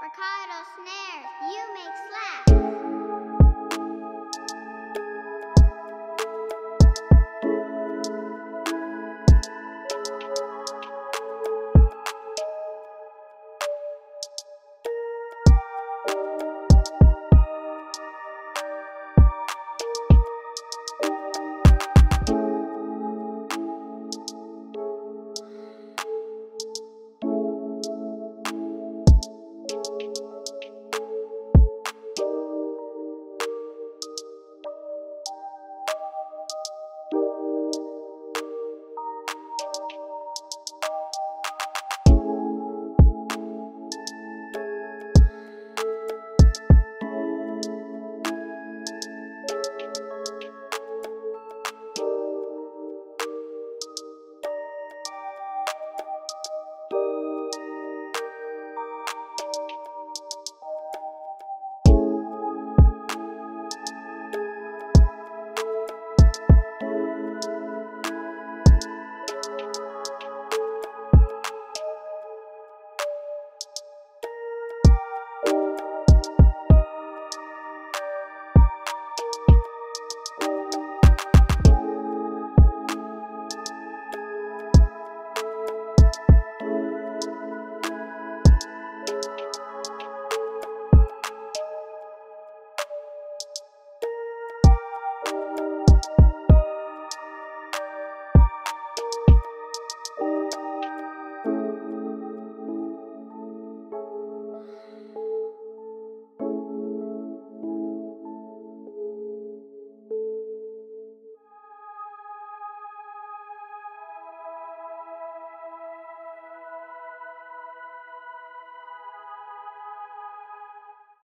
Ricardo snares, you make slap.